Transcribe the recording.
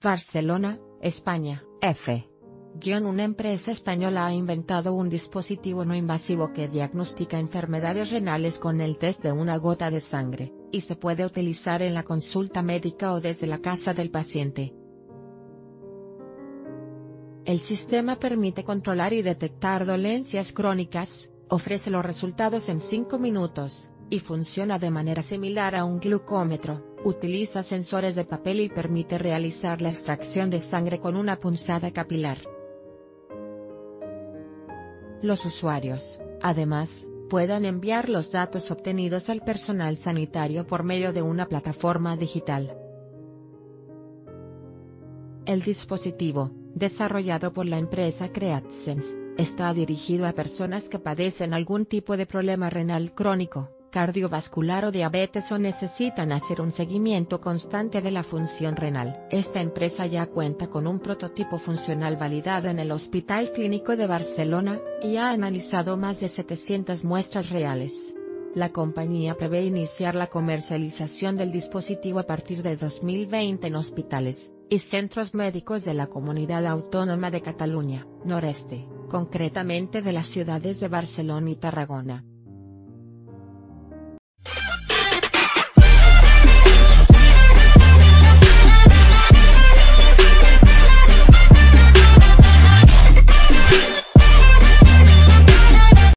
Barcelona, España, F. Una empresa española ha inventado un dispositivo no invasivo que diagnostica enfermedades renales con el test de una gota de sangre, y se puede utilizar en la consulta médica o desde la casa del paciente. El sistema permite controlar y detectar dolencias crónicas, ofrece los resultados en 5 minutos, y funciona de manera similar a un glucómetro, utiliza sensores de papel y permite realizar la extracción de sangre con una punzada capilar. Los usuarios, además, puedan enviar los datos obtenidos al personal sanitario por medio de una plataforma digital. El dispositivo, desarrollado por la empresa CreatSense, está dirigido a personas que padecen algún tipo de problema renal crónico, cardiovascular o diabetes o necesitan hacer un seguimiento constante de la función renal. Esta empresa ya cuenta con un prototipo funcional validado en el Hospital Clínico de Barcelona, y ha analizado más de 700 muestras reales. La compañía prevé iniciar la comercialización del dispositivo a partir de 2020 en hospitales y centros médicos de la Comunidad Autónoma de Cataluña, noreste, concretamente de las ciudades de Barcelona y Tarragona.